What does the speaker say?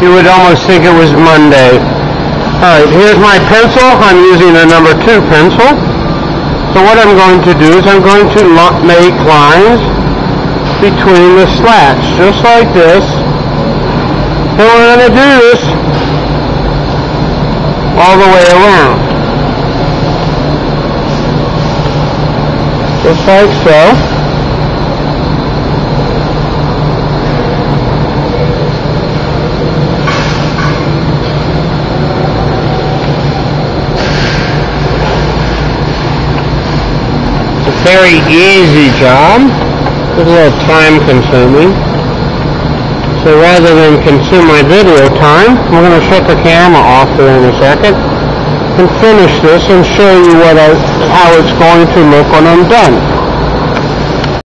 you would almost think it was Monday. Alright, here's my pencil. I'm using a number two pencil. So what I'm going to do is I'm going to make lines between the slats, just like this. And we're going to do this all the way around. Just like so. Very easy job. It's a little time consuming. So rather than consume my video time, we're going to shut the camera off here in a second and finish this and show you what I, how it's going to look when I'm done.